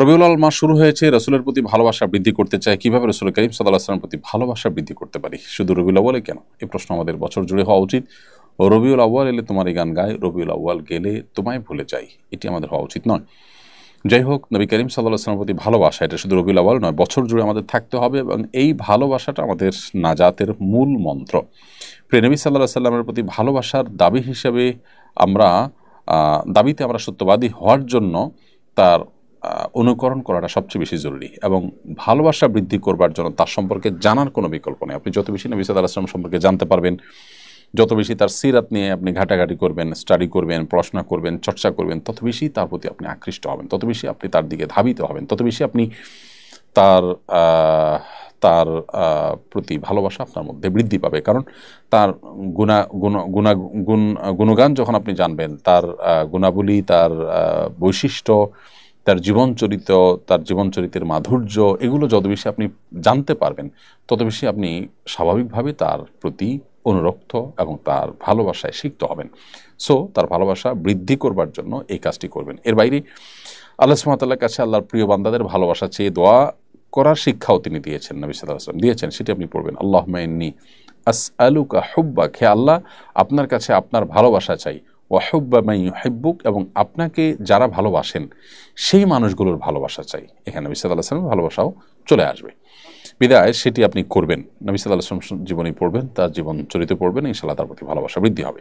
রবিউল আল মাস শুরু হয়েছে, রসুলের প্রতি ভালোবাসা বৃদ্ধি করতে চাই কীভাবে রসুল করিম সাল্লাহ আসলামের প্রতি ভালোবাসা বৃদ্ধি করতে পারি? শুধু রবিউল আউ্বালে কেন? এই প্রশ্ন আমাদের বছর জুড়ে হওয়া উচিত। রবিউল আউ্বাল এলে তোমার এই গান গায়, রবিউল আউ্বাল গেলে তোমায় ভুলে যাই। এটি আমাদের হওয়া উচিত নয়। যাই হোক, নবী করিম সাল্লাহ আসলামের প্রতি ভালোবাসা, এটা শুধু রবিউল আউ্বাল নয়, বছর জুড়ে আমাদের থাকতে হবে এবং এই ভালোবাসাটা আমাদের নাজাতের মূল মন্ত্র। প্রিয় নবী সাল্লাহ সাল্লামের প্রতি ভালোবাসার দাবি হিসেবে আমরা দাবিতে আমরা সত্যবাদী হওয়ার জন্য তার অনুকরণ করাটা সবচেয়ে বেশি জরুরি এবং ভালোবাসা বৃদ্ধি করবার জন্য তার সম্পর্কে জানার কোনো বিকল্প নেই। আপনি যত বেশি নবী সাল্লাহ আসলাম সম্পর্কে জানতে পারবেন, যত বেশি তার সিরাত নিয়ে আপনি ঘাটাঘাটি করবেন স্টাডি করবেন, পড়াশোনা করবেন, চর্চা করবেন, তত বেশি তার প্রতি আপনি আকৃষ্ট হবেন, তত বেশি আপনি তার দিকে ধাবিত হবেন, তত বেশি আপনি তার তার প্রতি ভালোবাসা আপনার মধ্যে বৃদ্ধি পাবে। কারণ তার গুণা, গুণ গুণা, গুণ, গুণগান যখন আপনি জানবেন, তার গুণাবলী, তার বৈশিষ্ট্য তার জীবন চরিত্র, তার জীবন চরিত্রের মাধুর্য, এগুলো যত বেশি আপনি জানতে পারবেন, তত বেশি আপনি স্বাভাবিকভাবে তার প্রতি অনুরক্ত এবং তার ভালোবাসায় সিক্ত হবেন। সো তার ভালোবাসা বৃদ্ধি করবার জন্য এই কাজটি করবেন। এর বাইরে, আল্লাহ সুমাতাল্লাহ কাছে আল্লাহর প্রিয় বান্দাদের ভালোবাসা চেয়ে দোয়া করার শিক্ষাও তিনি দিয়েছেন, নবী সাল্লাহ আসলাম দিয়েছেন, সেটি আপনি পড়বেন। আল্লাহ মাইন্নি আস আলুকা হুব্বা খে আল্লাহ, আপনার কাছে আপনার ভালোবাসা চাই। ওয়াহুব্বা মাই হেব্বুক এবং আপনাকে যারা ভালোবাসেন, সেই মানুষগুলোর ভালোবাসা চাই। এখানে নবী সাল্লাহ আসলামের ভালোবাসাও চলে আসবে। বিদায়, সেটি আপনি করবেন। নবী সাল্লাহ আসলাম জীবনী পড়বেন, তার জীবন চরিত্র পড়বেন ইনশাল্লাহ তার প্রতি ভালোবাসা বৃদ্ধি হবে।